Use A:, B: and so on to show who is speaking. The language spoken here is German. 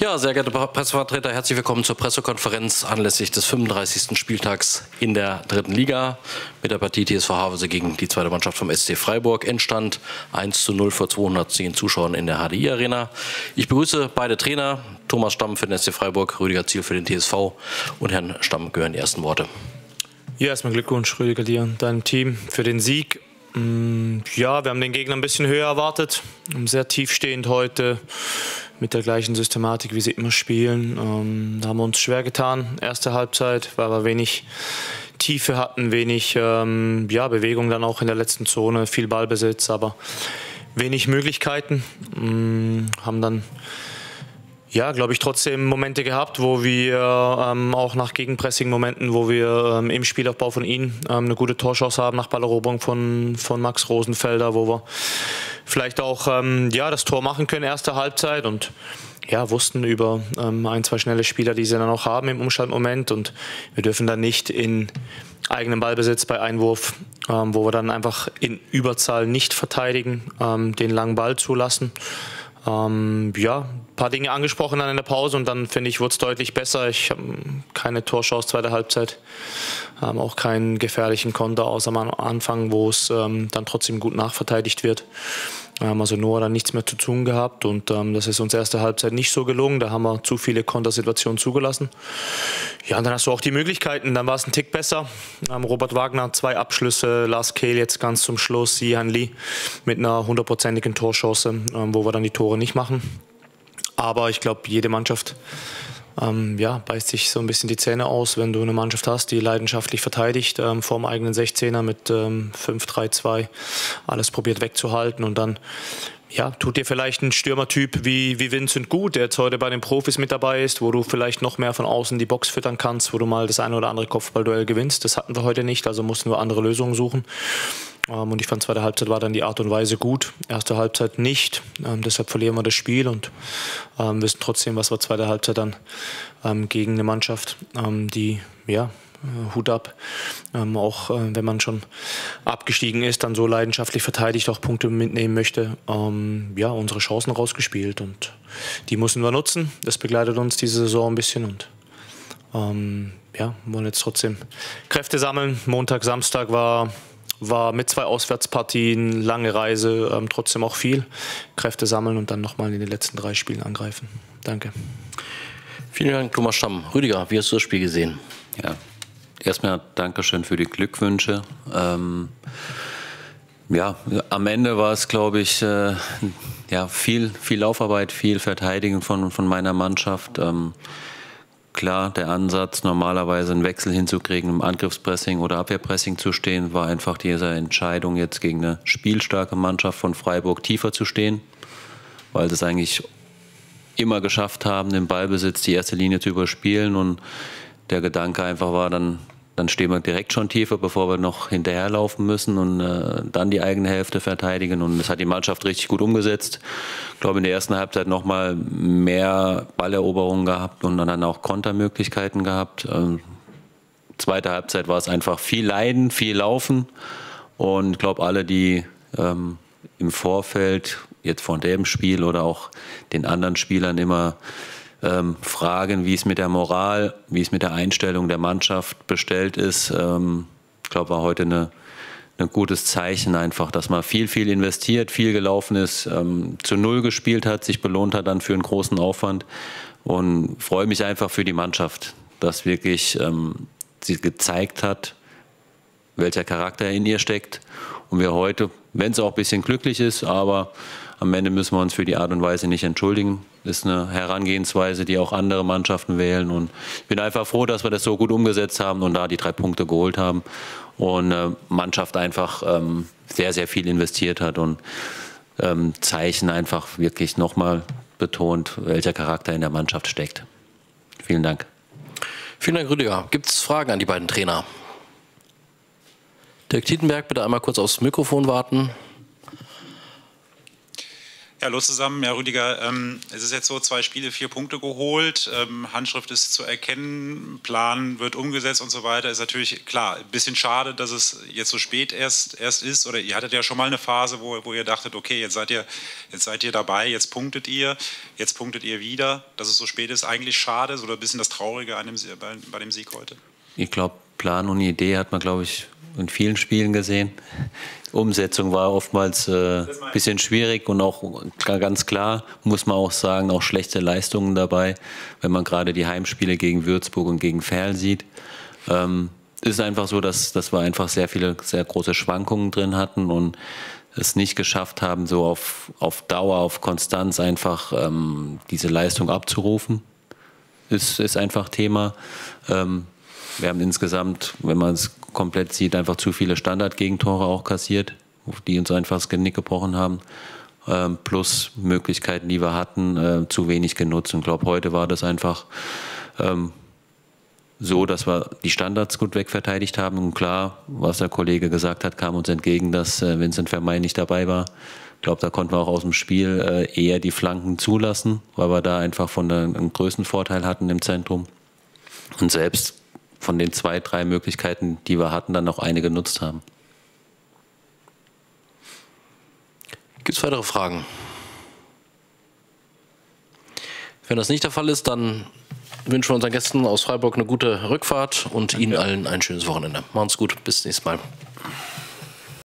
A: Ja, sehr geehrte Pressevertreter, herzlich willkommen zur Pressekonferenz anlässlich des 35. Spieltags in der dritten Liga mit der Partie TSV Havelse gegen die zweite Mannschaft vom SC Freiburg. Endstand 1 zu 0 vor 210 Zuschauern in der HDI Arena. Ich begrüße beide Trainer, Thomas Stamm für den SC Freiburg, Rüdiger Ziel für den TSV und Herrn Stamm gehören die ersten Worte.
B: Ja, erstmal Glückwunsch, Rüdiger, dir und deinem Team für den Sieg. Mm, ja, wir haben den Gegner ein bisschen höher erwartet, sehr tiefstehend heute mit der gleichen Systematik, wie sie immer spielen. Ähm, da haben wir uns schwer getan, erste Halbzeit, weil wir wenig Tiefe hatten, wenig ähm, ja, Bewegung dann auch in der letzten Zone, viel Ballbesitz, aber wenig Möglichkeiten. Ähm, haben dann ja, glaube ich, trotzdem Momente gehabt, wo wir ähm, auch nach Gegenpressing-Momenten, wo wir ähm, im Spielaufbau von ihnen ähm, eine gute Torchance haben, nach Balleroberung von, von Max Rosenfelder, wo wir vielleicht auch ähm, ja, das Tor machen können, erste Halbzeit und ja, wussten über ähm, ein, zwei schnelle Spieler, die sie dann auch haben im Umschaltmoment und wir dürfen dann nicht in eigenem Ballbesitz bei Einwurf, ähm, wo wir dann einfach in Überzahl nicht verteidigen, den langen Ball zulassen. Ähm, ja, ein paar Dinge angesprochen dann in der Pause und dann finde ich, wurde es deutlich besser. Ich habe keine Torchance zweite Halbzeit, ähm, auch keinen gefährlichen Konter außer am Anfang, wo es ähm, dann trotzdem gut nachverteidigt wird. Also Noah dann nichts mehr zu tun gehabt und ähm, das ist uns erste Halbzeit nicht so gelungen. Da haben wir zu viele Kontersituationen zugelassen. Ja, und dann hast du auch die Möglichkeiten. Dann war es ein Tick besser. Ähm, Robert Wagner zwei Abschlüsse, Lars Kehl jetzt ganz zum Schluss, Sihan Lee mit einer hundertprozentigen Torchance, ähm, wo wir dann die Tore nicht machen. Aber ich glaube, jede Mannschaft ähm, ja, beißt sich so ein bisschen die Zähne aus, wenn du eine Mannschaft hast, die leidenschaftlich verteidigt, ähm, vor eigenen 16er mit ähm, 5-3-2 alles probiert wegzuhalten und dann ja, tut dir vielleicht ein Stürmertyp wie, wie Vincent gut, der jetzt heute bei den Profis mit dabei ist, wo du vielleicht noch mehr von außen die Box füttern kannst, wo du mal das eine oder andere Kopfballduell gewinnst. Das hatten wir heute nicht, also mussten wir andere Lösungen suchen. Ähm, und ich fand, zweite Halbzeit war dann die Art und Weise gut, erste Halbzeit nicht. Ähm, deshalb verlieren wir das Spiel und ähm, wissen trotzdem, was wir zweite Halbzeit dann ähm, gegen eine Mannschaft, ähm, die, ja, äh, Hut ab. Ähm, auch äh, wenn man schon abgestiegen ist, dann so leidenschaftlich verteidigt, auch Punkte mitnehmen möchte. Ja, unsere Chancen rausgespielt und die müssen wir nutzen. Das begleitet uns diese Saison ein bisschen und ja, wollen jetzt trotzdem Kräfte sammeln. Montag, Samstag war war mit zwei Auswärtspartien, lange Reise, ähm, trotzdem auch viel. Kräfte sammeln und dann nochmal in den letzten drei Spielen angreifen. Danke.
A: Vielen Dank, Thomas Stamm. Rüdiger, wie hast du das Spiel gesehen?
C: Ja, erstmal Dankeschön für die Glückwünsche. Ähm, ja, am Ende war es, glaube ich, äh, ja, viel, viel Laufarbeit, viel Verteidigen von, von meiner Mannschaft. Ähm, Klar, der Ansatz, normalerweise einen Wechsel hinzukriegen, im Angriffspressing oder Abwehrpressing zu stehen, war einfach diese Entscheidung, jetzt gegen eine spielstarke Mannschaft von Freiburg tiefer zu stehen, weil sie es eigentlich immer geschafft haben, den Ballbesitz, die erste Linie zu überspielen. Und der Gedanke einfach war, dann dann stehen wir direkt schon tiefer, bevor wir noch hinterherlaufen müssen und äh, dann die eigene Hälfte verteidigen. Und das hat die Mannschaft richtig gut umgesetzt. Ich glaube, in der ersten Halbzeit nochmal mehr Balleroberungen gehabt und dann auch Kontermöglichkeiten gehabt. Ähm, zweite Halbzeit war es einfach viel Leiden, viel Laufen. Und ich glaube, alle, die ähm, im Vorfeld jetzt von dem Spiel oder auch den anderen Spielern immer ähm, fragen, wie es mit der Moral, wie es mit der Einstellung der Mannschaft bestellt ist. Ähm, ich glaube, war heute eine, ein gutes Zeichen einfach, dass man viel, viel investiert, viel gelaufen ist, ähm, zu Null gespielt hat, sich belohnt hat dann für einen großen Aufwand und freue mich einfach für die Mannschaft, dass wirklich ähm, sie gezeigt hat, welcher Charakter in ihr steckt und wir heute, wenn es auch ein bisschen glücklich ist, aber am Ende müssen wir uns für die Art und Weise nicht entschuldigen. Das ist eine Herangehensweise, die auch andere Mannschaften wählen. Und ich bin einfach froh, dass wir das so gut umgesetzt haben und da die drei Punkte geholt haben. Und äh, Mannschaft einfach ähm, sehr, sehr viel investiert hat und ähm, Zeichen einfach wirklich nochmal betont, welcher Charakter in der Mannschaft steckt. Vielen Dank.
A: Vielen Dank, Rüdiger. Gibt es Fragen an die beiden Trainer? Dirk Tietenberg, bitte einmal kurz aufs Mikrofon warten.
D: Ja, los zusammen. Ja, Rüdiger, ähm, es ist jetzt so, zwei Spiele, vier Punkte geholt. Ähm, Handschrift ist zu erkennen, Plan wird umgesetzt und so weiter. Ist natürlich klar, ein bisschen schade, dass es jetzt so spät erst, erst ist. Oder ihr hattet ja schon mal eine Phase, wo, wo ihr dachtet, okay, jetzt seid ihr, jetzt seid ihr dabei, jetzt punktet ihr, jetzt punktet ihr wieder. Dass es so spät ist, eigentlich schade. Oder ein bisschen das Traurige an dem, bei, bei dem Sieg heute.
C: Ich glaube, Plan und Idee hat man, glaube ich, in vielen Spielen gesehen. Umsetzung war oftmals ein äh, bisschen schwierig und auch ganz klar, muss man auch sagen, auch schlechte Leistungen dabei, wenn man gerade die Heimspiele gegen Würzburg und gegen Ferl sieht. Ähm, ist einfach so, dass, dass wir einfach sehr viele, sehr große Schwankungen drin hatten und es nicht geschafft haben, so auf, auf Dauer, auf Konstanz einfach ähm, diese Leistung abzurufen. Ist, ist einfach Thema. Ähm, wir haben insgesamt, wenn man es komplett sieht, einfach zu viele Standardgegentore auch kassiert, die uns einfach das Genick gebrochen haben. Ähm, plus Möglichkeiten, die wir hatten, äh, zu wenig genutzt. Und ich glaube, heute war das einfach ähm, so, dass wir die Standards gut wegverteidigt haben. Und klar, was der Kollege gesagt hat, kam uns entgegen, dass äh, Vincent Vermeyen nicht dabei war. Ich glaube, da konnten wir auch aus dem Spiel äh, eher die Flanken zulassen, weil wir da einfach von der, einen größten Vorteil hatten im Zentrum. Und selbst von den zwei, drei Möglichkeiten, die wir hatten, dann noch eine genutzt haben.
A: Gibt es weitere Fragen? Wenn das nicht der Fall ist, dann wünschen wir unseren Gästen aus Freiburg eine gute Rückfahrt und Danke. Ihnen allen ein schönes Wochenende. Machen Sie gut, bis nächstes Mal.